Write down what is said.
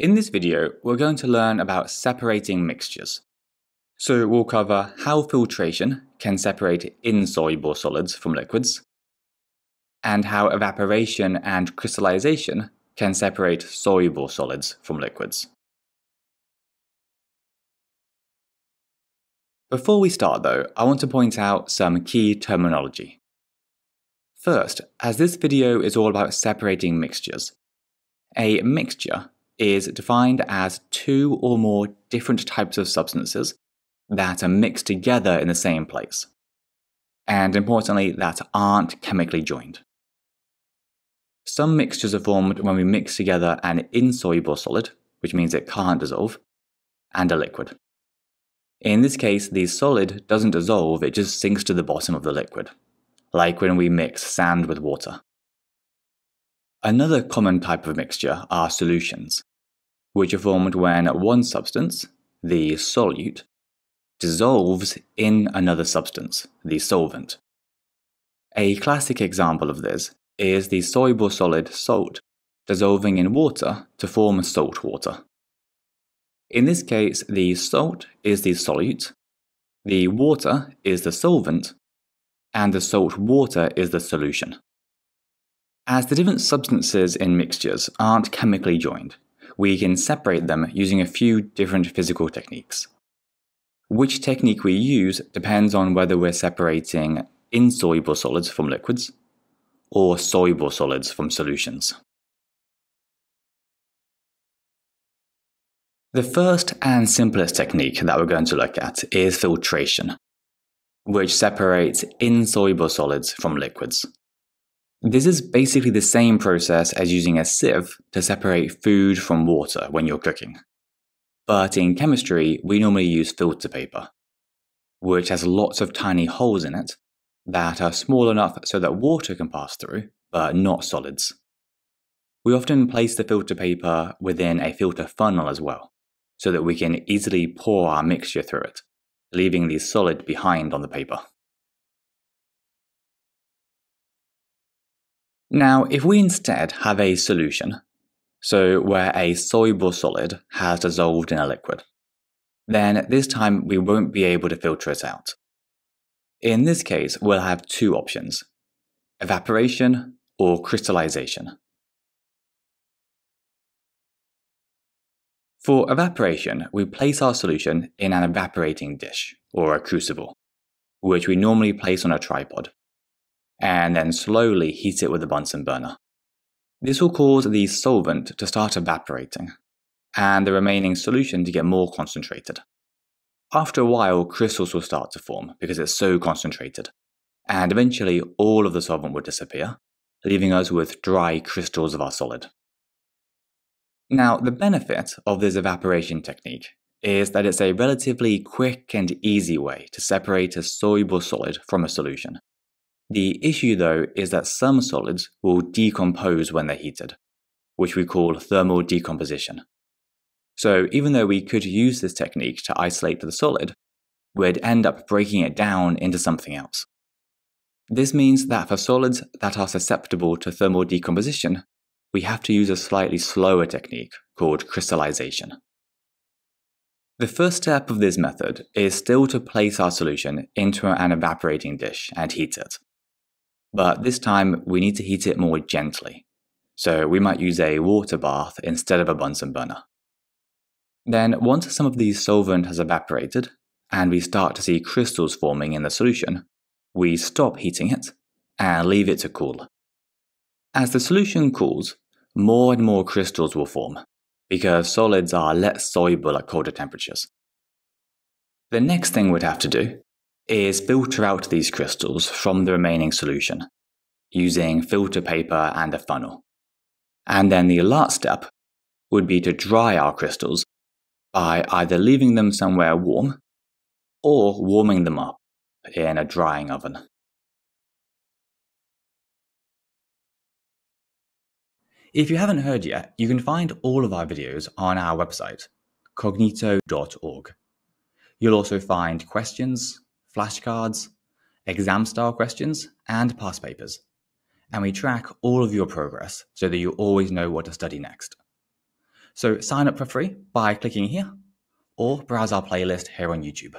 In this video, we're going to learn about separating mixtures. So we'll cover how filtration can separate insoluble solids from liquids, and how evaporation and crystallization can separate soluble solids from liquids. Before we start though, I want to point out some key terminology. First, as this video is all about separating mixtures, a mixture is defined as two or more different types of substances that are mixed together in the same place, and importantly, that aren't chemically joined. Some mixtures are formed when we mix together an insoluble solid, which means it can't dissolve, and a liquid. In this case, the solid doesn't dissolve, it just sinks to the bottom of the liquid, like when we mix sand with water. Another common type of mixture are solutions, which are formed when one substance, the solute, dissolves in another substance, the solvent. A classic example of this is the soluble solid salt dissolving in water to form salt water. In this case, the salt is the solute, the water is the solvent, and the salt water is the solution. As the different substances in mixtures aren't chemically joined, we can separate them using a few different physical techniques. Which technique we use depends on whether we're separating insoluble solids from liquids or soluble solids from solutions. The first and simplest technique that we're going to look at is filtration, which separates insoluble solids from liquids. This is basically the same process as using a sieve to separate food from water when you're cooking. But in chemistry, we normally use filter paper, which has lots of tiny holes in it that are small enough so that water can pass through, but not solids. We often place the filter paper within a filter funnel as well, so that we can easily pour our mixture through it, leaving the solid behind on the paper. Now, if we instead have a solution, so where a soluble solid has dissolved in a liquid, then this time we won't be able to filter it out. In this case, we'll have two options evaporation or crystallization. For evaporation, we place our solution in an evaporating dish or a crucible, which we normally place on a tripod and then slowly heat it with a Bunsen burner. This will cause the solvent to start evaporating, and the remaining solution to get more concentrated. After a while, crystals will start to form because it's so concentrated, and eventually all of the solvent will disappear, leaving us with dry crystals of our solid. Now, the benefit of this evaporation technique is that it's a relatively quick and easy way to separate a soluble solid from a solution, the issue, though, is that some solids will decompose when they're heated, which we call thermal decomposition. So, even though we could use this technique to isolate the solid, we'd end up breaking it down into something else. This means that for solids that are susceptible to thermal decomposition, we have to use a slightly slower technique called crystallization. The first step of this method is still to place our solution into an evaporating dish and heat it. But this time we need to heat it more gently. So we might use a water bath instead of a Bunsen burner. Then once some of the solvent has evaporated and we start to see crystals forming in the solution, we stop heating it and leave it to cool. As the solution cools, more and more crystals will form because solids are less soluble at colder temperatures. The next thing we'd have to do is filter out these crystals from the remaining solution using filter paper and a funnel. And then the last step would be to dry our crystals by either leaving them somewhere warm or warming them up in a drying oven. If you haven't heard yet, you can find all of our videos on our website, cognito.org. You'll also find questions, flashcards, exam style questions, and past papers. And we track all of your progress so that you always know what to study next. So sign up for free by clicking here or browse our playlist here on YouTube.